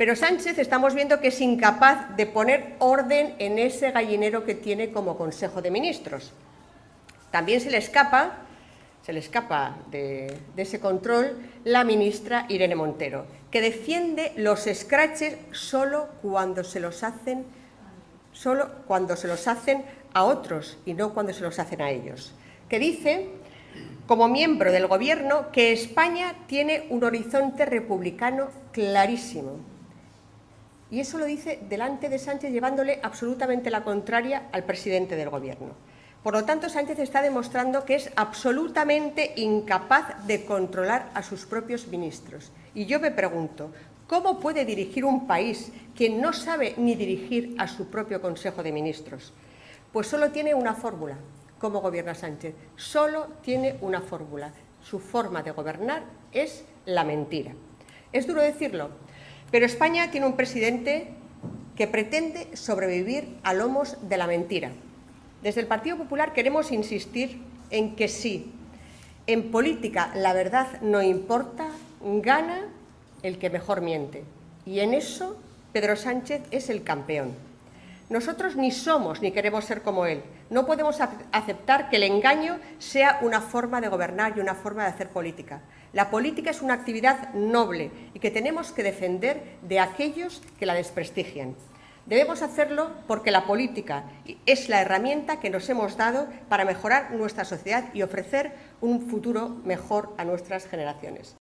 Pero Sánchez estamos viendo que es incapaz de poner orden en ese gallinero que tiene como Consejo de Ministros. También se le escapa, se le escapa de, ese control la ministra Irene Montero, que defiende los escraches solo cuando se los hacen solo cuando se los hacen a otros y no cuando se los hacen a ellos. Que dice, como miembro del Gobierno, que España tiene un horizonte republicano clarísimo. Y eso lo dice delante de Sánchez, llevándole absolutamente la contraria al presidente del Gobierno. Por lo tanto, Sánchez está demostrando que es absolutamente incapaz de controlar a sus propios ministros. Y yo me pregunto, ¿cómo puede dirigir un país que no sabe ni dirigir a su propio Consejo de Ministros? Pues solo tiene una fórmula, ¿cómo gobierna Sánchez? Solo tiene una fórmula. Su forma de gobernar es la mentira. Es duro decirlo, pero España tiene un presidente que pretende sobrevivir a lomos de la mentira. Desde el Partido Popular queremos insistir en que sí, en política la verdad no importa, gana el que mejor miente. Y en eso Pedro Sánchez es el campeón. Nosotros ni somos ni queremos ser como él. No podemos aceptar que el engaño sea una forma de gobernar y una forma de hacer política. La política es una actividad noble y que tenemos que defender de aquellos que la desprestigian. Debemos hacerlo porque la política es la herramienta que nos hemos dado para mejorar nuestra sociedad y ofrecer un futuro mejor a nuestras generaciones.